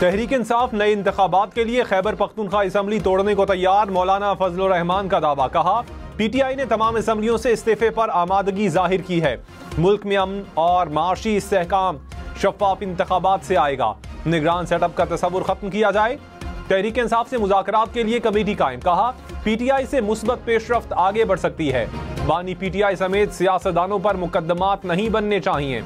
तहरीक इंसाफ नए इंतबात के लिए खैबर पख्तूनखा असम्बली तोड़ने को तैयार, मौलाना फजल रहमान का दावा। कहा, पीटीआई ने तमाम असम्बलियों से इस्तीफे पर आमादगी ज़ाहिर की है। मुल्क में अमन और माशी इसकाम शफाफ इंतबात से आएगा। निगरान सेटअप का तस्वुर खत्म किया जाए। तहरीक इंसाफ से मुजाकरात के लिए कमेटी कायम। कहा, पीटीआई से मुस्बत पेशरफ आगे बढ़ सकती है। बानी पीटीआई समेत सियासतदानों पर मुकदमात नहीं बनने चाहिए।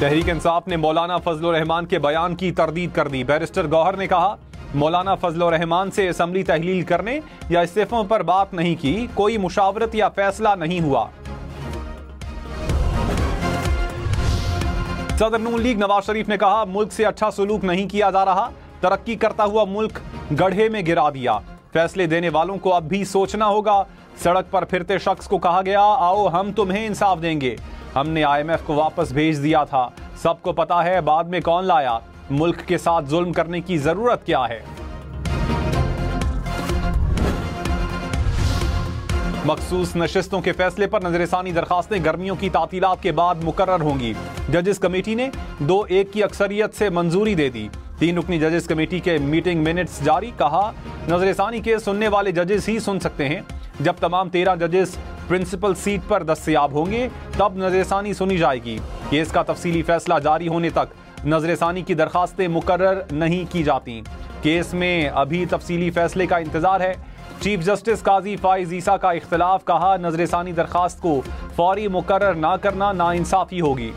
तहरीक इंसाफ ने मौलाना फजल रहमान के बयान की तरदीद कर दी। बैरिस्टर गौहर ने कहा, मौलाना फजल रहमान से असम्बली तहलील करने या इस्तीफों पर बात नहीं की, कोई मुशावरत या फैसला नहीं हुआ। सदर नून लीग नवाज़ शरीफ ने कहा, मुल्क से अच्छा सलूक नहीं किया जा रहा। तरक्की करता हुआ मुल्क गढ़े में गिरा दिया। फैसले देने वालों को अब भी सोचना होगा। सड़क पर फिरते शख्स को कहा गया, आओ, हम तुम्हें इंसाफ देंगे। हमने आईएमएफ को वापस भेज दिया था। सबको पता है, बाद में कौन लाया? मुल्क के साथ जुल्म करने की ज़रूरत क्या है? मखसूस नशस्तों के फैसले पर नजरसानी दरखास्तें। गर्मियों की तातीलात के बाद मुकर होंगी। जजेस कमेटी ने दो एक की अक्सरियत से मंजूरी दे दी। तीन रुकनी जजेस कमेटी के मीटिंग मिनट्स जारी। कहा, नजरसानी के सुनने वाले जजेस ही सुन सकते हैं। जब तमाम तेरह जजेस प्रिंसिपल सीट पर दस्तियाब होंगे, तब नजरसानी सुनी जाएगी। केस का तफसीली फैसला जारी होने तक नजरसानी की दरखास्तें मुकर नहीं की जाती। केस में अभी तफसीली फैसले का इंतज़ार है। चीफ जस्टिस काजी फाइज ईसा का इख्तलाफ, कहा नजरसानी दरखास्त को फौरी मुकर ना करना नाइंसाफी होगी।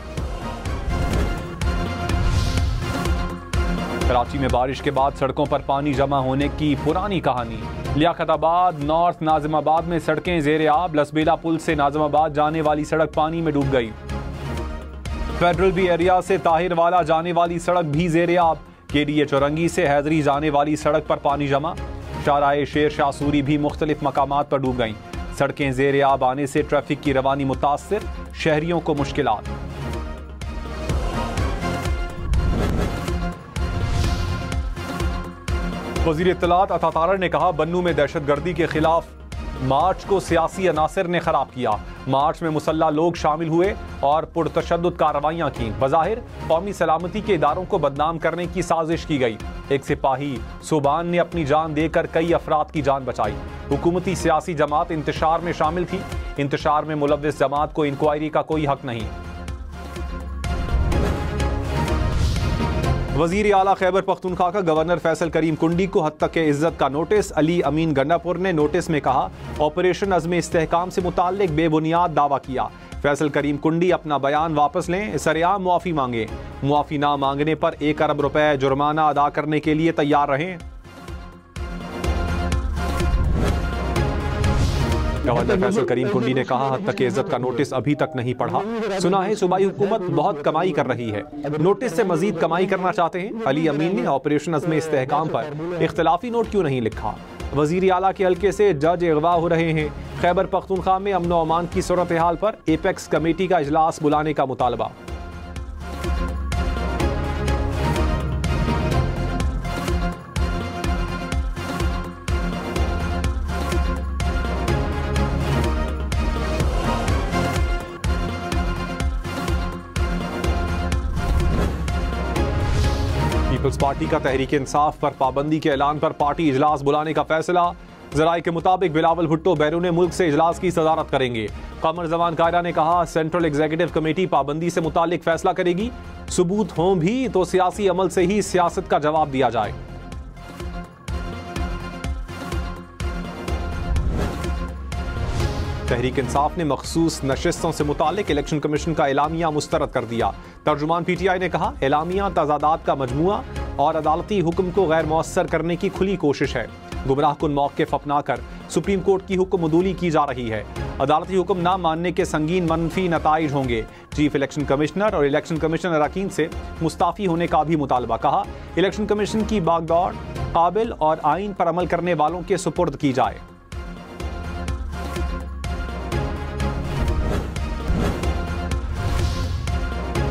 कराची में बारिश के बाद सड़कों पर पानी जमा होने की पुरानी कहानी। लियाकताबाद, नॉर्थ नाजिमाबाद में सड़कें जेर आब, लसबेला पुल से नाजिमाबाद जाने वाली सड़क पानी में डूब गई। फेडरल बी एरिया से ताहिर वाला जाने वाली सड़क भी जेर आब। के डी ए चौरंगी से हैदरी जाने वाली सड़क पर पानी जमा। शाराए शेर शाह सूरी भी मुख्तलिफ़ मकाम पर डूब गईं। सड़कें जेर आब आने से ट्रैफ़िक की रवानी मुतासर, शहरियों को मुश्किल वज़ीर इतलात अता ने कहा, बन्नू में दहशत गर्दी के खिलाफ मार्च को सियासी अनासर ने खराब किया। मार्च में मुसल्ला लोग शामिल हुए और पुरतशद कार्रवाइयाँ की। बाहिर कौमी सलामती के इदारों को बदनाम करने की साजिश की गई। एक सिपाही, सुबान ने अपनी जान देकर कई अफराद की जान बचाई। हुकूमती सियासी जमात इंतशार में शामिल थी। इंतशार में मुलविस जमात को इंक्वायरी का कोई हक नहीं। वज़ीर अला खैबर पख्तूनखा का गवर्नर फैसल करीम कुंडी को हद तक इज़्ज़त का नोटिस, अली अमीन गन्नापुर ने नोटिस में कहा, ऑपरेशन अजम इसकाम से मुतक बेबुनियाद दावा किया। फैसल करीम कुंडी अपना बयान वापस लें, सरेआम मुआफ़ी मांगें। मुआफ़ी ना मांगने पर एक अरब रुपये जुर्माना अदा करने के लिए तैयार रहें। गवर्नर फैसल करीम कुंडी ने कहा हद तक इज़्ज़त का नोटिस अभी तक नहीं पढ़ा। सुना है सूबाई हुकूमत बहुत कमाई कर रही है। नोटिस से मजीद कमाई करना चाहते हैं? अली अमीन ने ऑपरेशन अजम इस्तेकाम पर इख्तलाफी नोट क्यों नहीं लिखा? वज़ीर अला के हल्के से जज अगवा हो रहे हैं। खैबर पख्तूनखा में अमनो अमान की सूरत हाल पर एपेक्स कमेटी का इजलास बुलाने का मुतालबा। पार्टी का तहरीक इंसाफ पर पाबंदी के ऐलान पर पार्टी इजलास बुलाने का फैसला। जराये के मुताबिक बिलावल भुट्टो बैरून मुल्क से इजलास की सदारत करेंगे। कमर जमान कायरा ने कहा, सेंट्रल एग्जीक्यूटिव कमेटी पाबंदी से मुतालिक फैसला करेगी। सबूत हों भी तो सियासी अमल से ही सियासत का जवाब दिया जाए। तहरीक इंसाफ ने मखसूस नशस्तों से मुतालिक इलेक्शन कमीशन का एलामिया मुस्तरद कर दिया। तर्जुमान पी टी आई ने कहा एलामिया तजादात का मजमु और अदालती हुक्म को गैर मौसर करने की खुली कोशिश है। गुमराह कन मौके फपना कर सुप्रीम कोर्ट की हुक्म मदूली की जा रही है। अदालती हुक्म ना मानने के संगीन मनफी नतज होंगे। चीफ इलेक्शन कमिश्नर और इलेक्शन कमीशन अरकान से मुस्ताफ़ी होने का भी मुतालबा कहा। इलेक्शन कमीशन की बागदौड़ काबिल और आइन पर अमल करने वालों के सुपुर्द की जाए।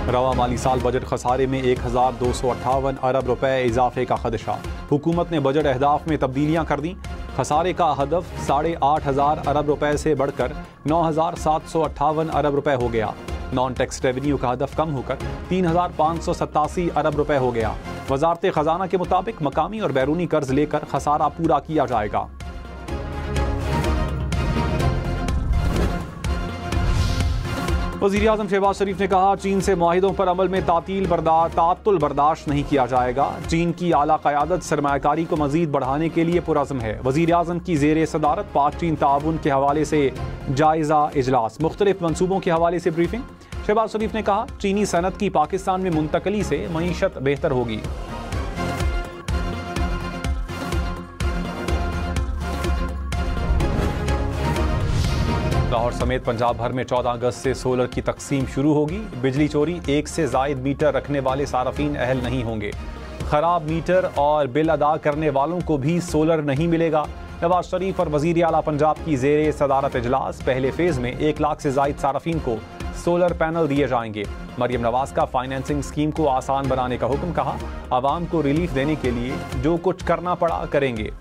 रवा माली साल बजट खसारे में एक हज़ार दो सौ अट्ठावन अरब रुपए इजाफे का खदशा। हुकूमत ने बजट अहदाफ में तब्दीलियाँ कर दी। खसारे का हदफ साढ़े आठ हज़ार अरब रुपए से बढ़कर नौ हज़ार सात सौ अट्ठावन अरब रुपए हो गया। नॉन टैक्स रेवेन्यू का हदफ कम होकर तीन हज़ार पाँच सौ सत्तासी अरब रुपए हो गया। वजारत खजाना के मुताबिक मकामी और बैरूनी कर्ज लेकर खसारा पूरा किया जाएगा। वज़ीर अजम शहबाज शरीफ ने कहा, चीन से माहिदों पर अमल में तातील बर्दार तातुल बर्दाश्त नहीं किया जाएगा। चीन की आला क्यादत सरमाकारी को मजीद बढ़ाने के लिए पुरज़म है। वज़ीर अजम की जेर सदारत पाक चीन ताउन के हवाले से जायजा इजलास। मुख्तलिफ़ मनसूबों के हवाले से ब्रीफिंग। शहबाज शरीफ ने कहा, चीनी सनत की पाकिस्तान में मुंतकली से मीशत बेहतर होगी। लाहौर समेत पंजाब भर में 14 अगस्त से सोलर की तकसीम शुरू होगी। बिजली चोरी, एक से जायद मीटर रखने वाले सार्फिन अहल नहीं होंगे। खराब मीटर और बिल अदा करने वालों को भी सोलर नहीं मिलेगा। नवाज़ शरीफ और वज़ीर अला पंजाब की जेर सदारत इजलास। पहले फ़ेज़ में एक लाख से जायद सार्फिन को सोलर पैनल दिए जाएँगे। मरियम नवाज़ का फाइनेंसिंग स्कीम को आसान बनाने का हुक्म कहा। आवाम को रिलीफ देने के लिए जो कुछ करना पड़ा करेंगे।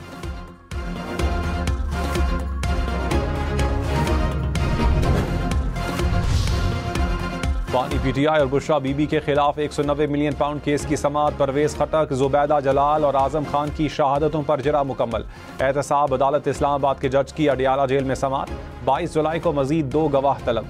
पानी पीटीआई और बुशरा बीबी के खिलाफ एक सौ नब्बे मिलियन पाउंड केस की समात परवेज खटक, जुबैदा जलाल और आज़म खान की शहादतों पर जरा मुकम्मल। एहतसाब अदालत इस्लामाबाद के जज की अडियाला जेल में समात बाईस जुलाई को मजीद दो गवाह तलब।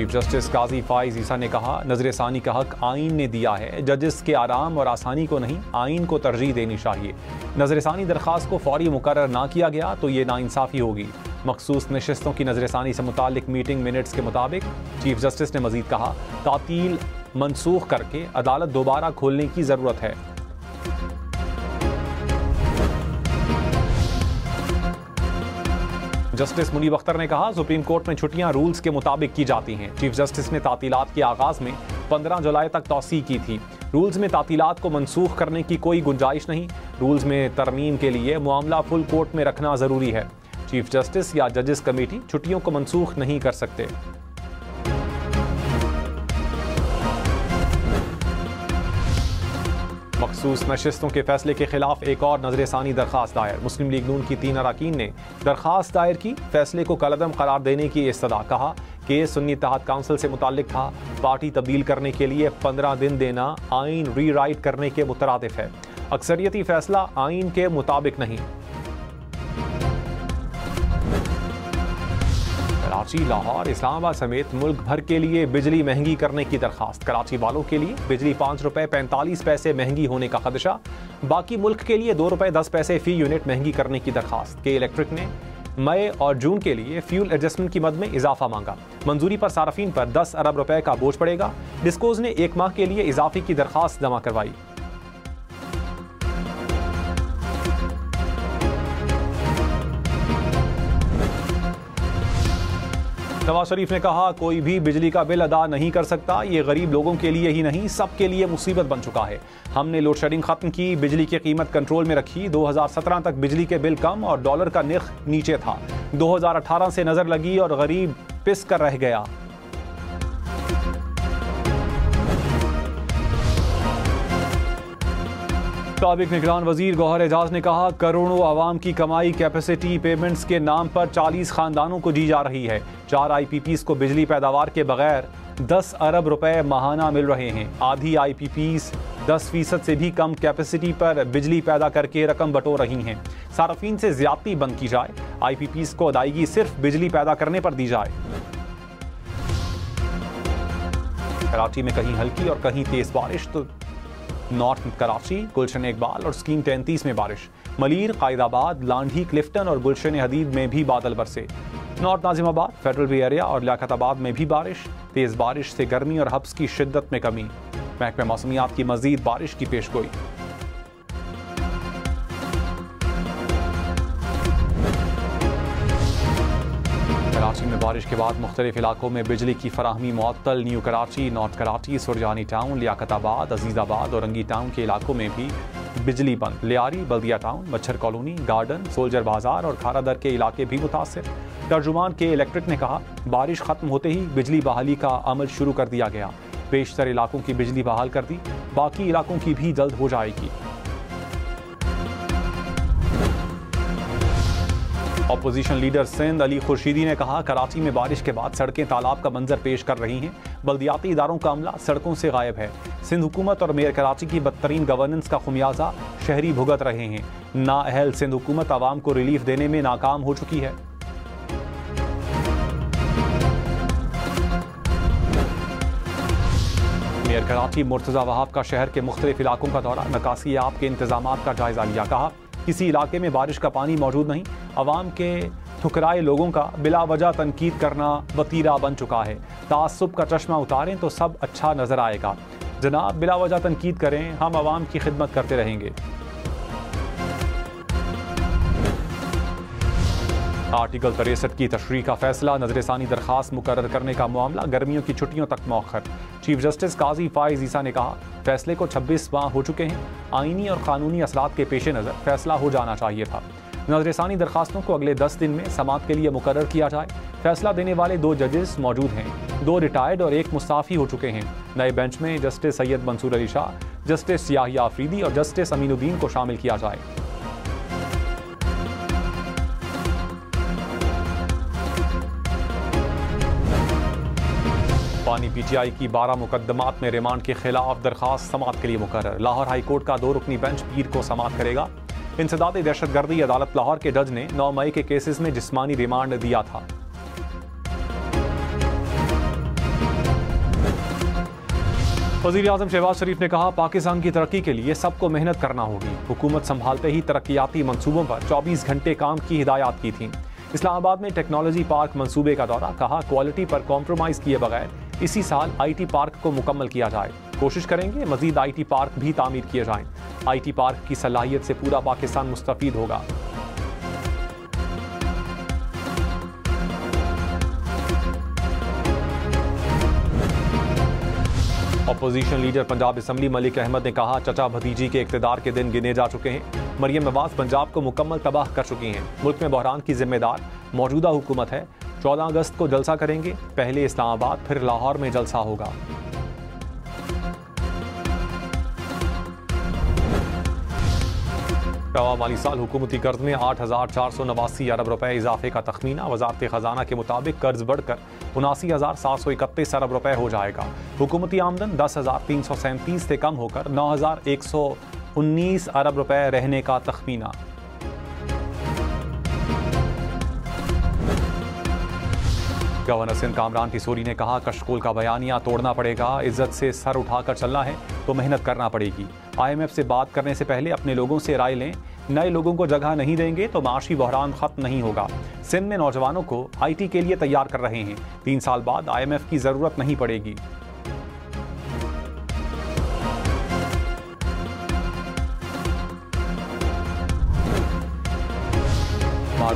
चीफ जस्टिस काजी फाइज ईसा ने कहा, नज़र षानी का हक आइन ने दिया है। जजेस के आराम और आसानी को नहीं आइन को तरजीह देनी चाहिए। नज़र षानी दरख्वास्त को फौरी मुकर ना किया गया तो ये नाइंसाफ़ी होगी। मखसूस नशस्तों की नज़र षानी से मुतल मीटिंग मिनट्स के मुताबिक चीफ जस्टिस ने मजीद कहा, तातील मनसूख करके अदालत दोबारा खोलने की ज़रूरत है। जस्टिस मुनीब अख्तर ने कहा, सुप्रीम कोर्ट में छुट्टियाँ रूल्स के मुताबिक की जाती हैं। चीफ जस्टिस ने तातीलात के आगाज़ में 15 जुलाई तक तोसी की थी। रूल्स में तातीलात को मनसूख करने की कोई गुंजाइश नहीं। रूल्स में तरमीम के लिए मामला फुल कोर्ट में रखना ज़रूरी है। चीफ जस्टिस या जजेस कमेटी छुट्टियों को मनसूख नहीं कर सकते। मखसूस नशस्तों के फैसले के खिलाफ एक और नज़र षानी दरखास्त दायर। मुस्लिम लीग नून की तीन अरकान ने दरखास्त दायर की। फैसले को कलदम करार देने की इस्तः कहा। कि सुन्नी तहत काउंसिल से मुतल था। पार्टी तब्दील करने के लिए पंद्रह दिन देना आइन री राइट करने के मुतरद है। अक्सरियती फैसला आइन के मुताबिक नहीं। कराची, लाहौर, इस्लामाबाद समेत मुल्क भर के लिए बिजली महँगी करने की दरखास्त। कराची वालों के लिए बिजली पाँच रुपए पैंतालीस पैसे महँगी होने का खदशा। बाकी मुल्क के लिए दो रुपए दस पैसे फ़ी यूनिट महँगी करने की दरखास्त। के इलेक्ट्रिक ने मई और जून के लिए फ्यूल एडजस्टमेंट की मद में इजाफा मांगा। मंजूरी पर सार्फिन पर दस अरब रुपए का बोझ पड़ेगा। डिस्कोज ने एक माह के लिए इजाफे की दरखास्त जमा करवाई। नवाज़ शरीफ ने कहा, कोई भी बिजली का बिल अदा नहीं कर सकता। ये गरीब लोगों के लिए ही नहीं, सबके लिए मुसीबत बन चुका है। हमने लोड शेडिंग खत्म की, बिजली की कीमत कंट्रोल में रखी। 2017 तक बिजली के बिल कम और डॉलर का निर्ख नीचे था। 2018 से नज़र लगी और गरीब पिस कर रह गया। सबक निगरान वज़ीर गौहर एजाज ने कहा, करोड़ों आवाम की कमाई कैपेसिटी पेमेंट्स के नाम पर 40 खानदानों को दी जा रही है। चार आई पी पीस को बिजली पैदावार के बगैर 10 अरब रुपए माहाना मिल रहे हैं। आधी आई पी पीस दस फ़ीसद से भी कम कैपेसिटी पर बिजली पैदा करके रकम बटो रही हैं। सार्फिन से ज्यादती बंद की जाए। आई पी पीस को अदायगी सिर्फ़ बिजली पैदा करने पर दी जाए। कराची में कहीं हल्की और कहीं तेज बारिश तो नॉर्थ कराची, गुलशन इकबाल और स्कीम तैंतीस में बारिश। मलिर, कायदाबाद लांडी क्लिफ्टन और गुलशन हदीद में भी बादल बरसे। North Nazimabad, federal B area और लियाकताबाद में भी बारिश। तेज बारिश से गर्मी और हब्स की शिद्दत में कमी। महकमे मौसमियात की मजीद बारिश की पेश गोई बारिश के बाद मुख्तलिफ़ इलाकों में बिजली की फराहमी मअतल new Karachi, north Karachi, Surjani town, Liaquatabad, Azizabad और रंगी टाउन के इलाकों में भी बिजली बंद। Lyari, Baldia town, Machar colony, garden, soldier बाज़ार और खारादर के इलाके भी मुतासर। तर्जुमान के इलेक्ट्रिक ने कहा, बारिश खत्म होते ही बिजली बहाली का अमल शुरू कर दिया गया। बेशतर इलाकों की बिजली बहाल कर दी, बाकी इलाकों की भी जल्द हो जाएगी। अपोजिशन लीडर सिंध अली खुर्शीदी ने कहा, कराची में बारिश के बाद सड़कें तालाब का मंजर पेश कर रही हैं। बल्दियाती इदारों का अमला सड़कों से गायब है। सिंध हुकूमत और मेयर कराची की बदतरीन गवर्नेंस का खुमियाजा शहरी भुगत रहे हैं। नाअहल सिंध हुकूमत आवाम को रिलीफ देने में नाकाम हो चुकी है। मेयर कराची मुर्तजा वहाब का शहर के मुख्तलिफ़ इलाकों का दौरा नकासी आप के इंतज़ाम का जायजा लिया। कहा किसी इलाके में बारिश का पानी मौजूद नहीं। आवाम के ठुकराए लोगों का बिला वजह तनकीद करना वतीरा बन चुका है। तसब का चश्मा उतारें तो सब अच्छा नज़र आएगा। जनाब बिला वजह तनकीद करें, हम आवाम की खिदमत करते रहेंगे। आर्टिकल तिरसठ की तशरी का फैसला, नजरसानी दरखास्त मुकर करने का मामला, गर्मियों की छुट्टियों तक मौखर। चीफ जस्टिस काजी फाइज ईसा ने कहा, फैसले को 26 माह हो चुके हैं। आइनी और कानूनी असलात के पेश नज़र, फैसला हो जाना चाहिए था। नजरसानी दरखास्तों को अगले दस दिन में समाप्त के लिए मुकर किया जाए। फैसला देने वाले दो जजेस मौजूद हैं। दो रिटायर्ड और एक मुस्ताफ़ी हो चुके हैं। नए बेंच में जस्टिस सैयद मंसूर अली शाह, जस्टिस याहिया आफरीदी और जस्टिस अमीनुद्दीन को शामिल किया जाए। पानी पीटीआई की बारह मुकदमात में रिमांड के खिलाफ दरखास्त समात के लिए मुकर लाहौर हाईकोर्ट का दो रुकनी बेंच पीर को समात करेगा। इंसदाद दहशतगर्दी अदालत लाहौर के जज ने नौ मई के केसेस में जिसमानी रिमांड दिया था। वज़ीर अजम शहबाज शरीफ ने कहा, पाकिस्तान की तरक्की के लिए सबको मेहनत करना होगी। हुकूमत संभालते ही तरक्याती मनसूबों पर 24 घंटे काम की हिदायत की थी। इस्लामाबाद में टेक्नोलॉजी पार्क मंसूबे का दौरा, कहा, क्वालिटी पर कॉम्प्रोमाइज किए बगैर इसी साल आईटी पार्क को मुकम्मल किया जाए। कोशिश करेंगे मजीद आईटी पार्क भी तामीर किए जाएँ। आईटी पार्क की सलाहियत से पूरा पाकिस्तान मुस्तफ़ होगा। Opposition leader Punjab assembly Malik Ahmad ने कहा, चचा भतीजी के इकतदार के दिन गिने जा चुके हैं। मरियम नवाज़ पंजाब को मुकम्मल तबाह कर चुकी हैं। मुल्क में बहरान की जिम्मेदार मौजूदा हुकूमत है। चौदह अगस्त को जलसा करेंगे। पहले इस्लामाबाद, फिर लाहौर में जलसा होगा। रवा माली साल हुकूमती कर्ज में आठ हज़ार चार सौ नवासी अरब रुपए इजाफे का तखमीना। वजारत खजाना के मुताबिक कर्ज बढ़कर उनासी हज़ार सात सौ इकतीस अरब रुपए हो जाएगा। हुकूमती आमदन दस हज़ार तीन सौ सैंतीस से कम होकर नौ हज़ार एक सौ उन्नीस अरब रुपए रहने का तखमीना। गवर्नर सिंह कामरान किशोरी ने कहा कशकोल का बयानिया तोड़ना पड़ेगा, इज़्ज़त से सर उठाकर चलना है तो मेहनत करना पड़ेगी। आईएमएफ से बात करने से पहले अपने लोगों से राय लें, नए लोगों को जगह नहीं देंगे तो माशी बहरान खत्म नहीं होगा। सिंध में नौजवानों को आईटी के लिए तैयार कर रहे हैं। तीन साल बाद आईएमएफ की ज़रूरत नहीं पड़ेगी।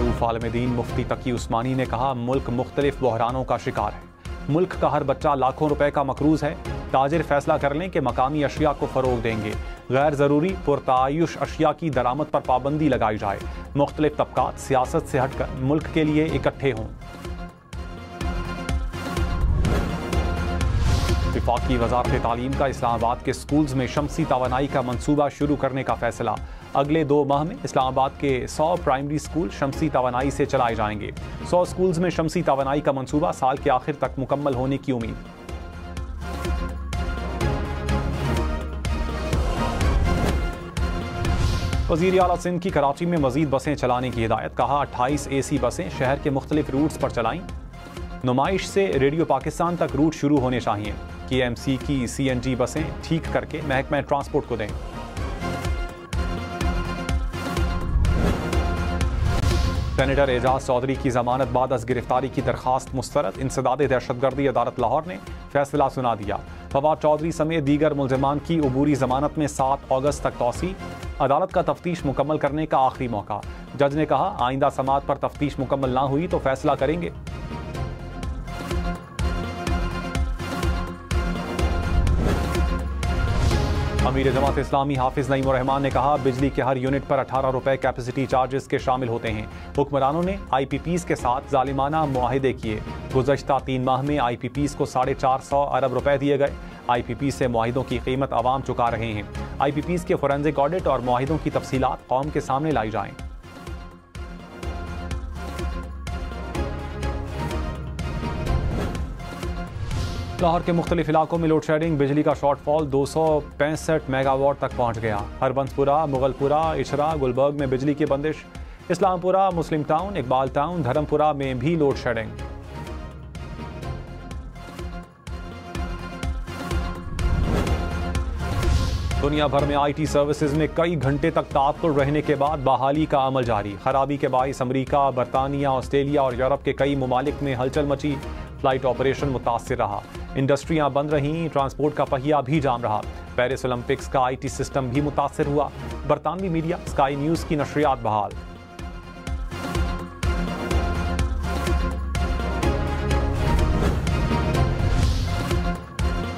मारूफ आलमदीन मुफ्ती तकी उस्मानी ने कहा, मुल्क मुख्तलिफ़ बहरानों का शिकार है। मुल्क का हर बच्चा लाखों रुपए का मकरूज है। ताजिर फैसला कर लें कि मकामी अशिया को फ़रोग देंगे। गैर ज़रूरी पुरतायुश अशिया की दरामद पर पाबंदी लगाई जाए। मुख्तलिफ़ तबकात सियासत से हटकर मुल्क के लिए इकट्ठे हों। विफाकी वजारत तालीम का इस्लामाबाद के स्कूल्स में शमसी तोानाई का मनसूबा शुरू करने का फैसला। अगले दो माह में इस्लामाबाद के सौ प्राइमरी स्कूल शमसी तोानाई से चलाए जाएँगे। सौ स्कूल्स में शमसी तोानाई का मनसूबा साल के आखिर तक मुकम्मल होने की उम्मीद। वज़ीर अला सिंध की कराची में मजीद बसें चलाने की हिदायत, कहा अट्ठाईस ए सी बसें शहर के मुख्तलिफ़ रूट्स पर चलाएँ। नुमाइश से रेडियो पाकिस्तान तक रूट शुरू होने चाहिए। के एम सी की सी एन जी बसें ठीक करके महकमा ट्रांसपोर्ट को दें। सेनेटर एजाज चौधरी की जमानत बाद अस गिरफ्तारी की दरखास्त मुस्तरद। इंसदाद दहशतगर्दी अदालत लाहौर ने फैसला सुना दिया। फवाद चौधरी समेत दीगर मुलजमान की अबूरी जमानत में सात अगस्त तक तोसी। अदालत का तफ्तीश मुकम्मल करने का आखिरी मौका। जज ने कहा, आइंदा समात पर तफ्तीश मुकम्मल ना हुई तो फैसला करेंगे। अमीर जमात इस्लामी हाफिज नईम रहमान ने कहा, बिजली के हर यूनिट पर अठारह रुपए कैपेसिटी चार्जेस के शामिल होते हैं। हुक्मरानों ने आई पी पीस के साथ जालिमाना मुआहदे किए। गुजशत तीन माह में आई पी पीस को साढ़े चार सौ अरब रुपए दिए गए। आई पी पी से माहिदों की कीमत आवाम चुका रहे हैं। आई पी आईपीपी के फोरेंसिक ऑडिट और माहिदों की तफसीलात कौम के सामने लाई जाएँ। लाहौर के मुख्तलिफ़ इलाकों में लोड शेडिंग बिजली का शॉर्टफॉल दो सौ पैंसठ मेगावाट तक पहुँच गया। हरबंसपुरा, मुगलपुरा, इशरा, गुलबर्ग में बिजली की बंदिश। इस्लामपुरा, मुस्लिम टाउन इकबाल टाउन धर्मपुरा में भी लोड शेडिंग दुनिया भर में आईटी सर्विसेज़ में कई घंटे तक तात्पुर रहने के बाद बहाली का अमल जारी। खराबी के बाईस अमरीका, बरतानिया, ऑस्ट्रेलिया और यूरोप के कई ममालिक में हलचल मची। फ़्लाइट ऑपरेशन मुतासर रहा। इंडस्ट्रियाँ बंद रहीं, ट्रांसपोर्ट का पहिया भी जाम रहा। पेरिस ओलंपिक्स का आईटी सिस्टम भी मुतासर हुआ। बरतानवी मीडिया, स्काई न्यूज़ की नशरियात बहाल।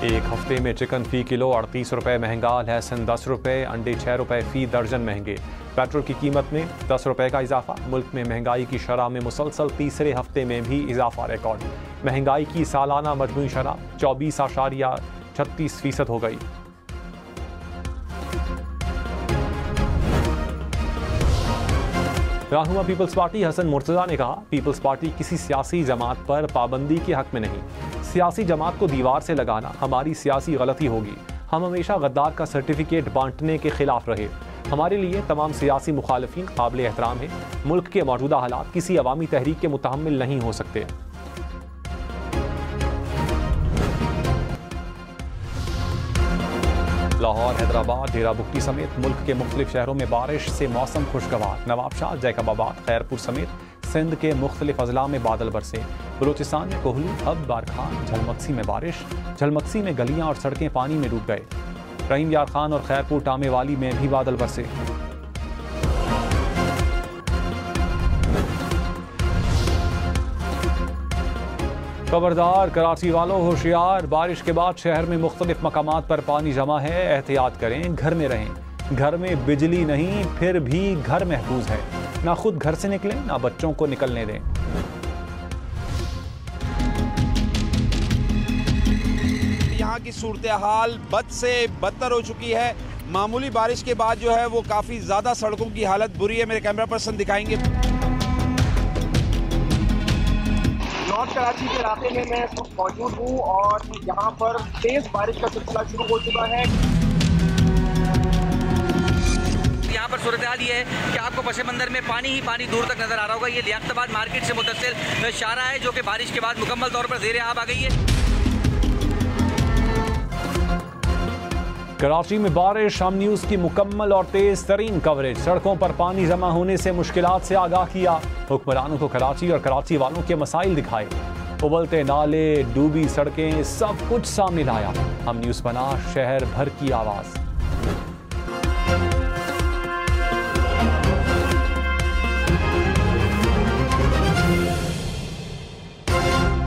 एक हफ़्ते में चिकन फ़ी किलो अड़तीस रुपए महँगा, लहसुन दस रुपए, अंडे छः रुपए फ़ी दर्जन महँगे। पेट्रोल की कीमत में दस रुपए का इजाफा। मुल्क में महँगाई की शरह में मुसलसल तीसरे हफ़्ते में भी इजाफा रिकॉर्ड। महँगाई की सालाना मजमू शरह चौबीस आशारिया छत्तीस फ़ीसद हो गई। रहनुमा पीपल्स पार्टी, हसन मुर्तजा ने कहा, पीपल्स पार्टी किसी सियासी जमात पर पाबंदी के हक में नहीं। सियासी जमात को दीवार से लगाना हमारी सियासी गलती होगी। हम हमेशा गद्दार का सर्टिफिकेट बांटने के खिलाफ रहे। हमारे लिए तमाम सियासी मुखालफी काबिल एहतराम है। मुल्क के मौजूदा हालात किसी अवामी तहरीक के मुतहमल नहीं हो सकते। लाहौर, हैदराबाद डेरा बुक्टी समेत मुल्क के मुख्तलिफ़ शहरों में बारिश से मौसम खुशगवार। नवाबशाह जैकबाबाद, खैरपुर समेत सिंध के मुख्तलिफ़ अजला में बादल बरसे। बलोचिस्तान में कोहलू हब बारखान झलमक्सी में बारिश। झलमक्सी में गलियाँ और सड़कें पानी में डूब गए। रहीम यार खान और खैरपुर टामे वाली में भी बादल बरसे। खबरदार, कराची वालों होशियार। बारिश के बाद शहर में मुख्तलिफ़ मकाम पर पानी जमा है। एहतियात करें, घर में रहें। घर में बिजली नहीं, फिर भी घर महफूज है। ना खुद घर से निकलें, ना बच्चों को निकलने दें। यहाँ की सूरत हाल बद से बदतर हो चुकी है। मामूली बारिश के बाद जो है वो काफ़ी ज़्यादा सड़कों की हालत बुरी है। मेरे कैमरा पर्सन दिखाएँगे। नॉर्थ कराची के इलाके में मैं मौजूद हूँ और यहाँ पर तेज बारिश का सिलसिला शुरू हो चुका है। यहाँ पर सूरत हाल ये है कि आपको पशे बंदर में पानी ही पानी दूर तक नज़र आ रहा होगा। ये लियाबाद मार्केट से मुतसर शारा है जो कि बारिश के बाद मुकम्मल तौर पर जेरे आब आ गई है। कराची में बारिश, हम न्यूज़ की मुकम्मल और तेज तरीन कवरेज सड़कों पर पानी जमा होने से मुश्किल से आगाह किया। हुक्मरानों को कराची और कराची वालों के मसाइल दिखाए। उबलते नाले, डूबी सड़कें, सब कुछ सामने लाया। हम न्यूज़ बना, शहर भर की आवाज़।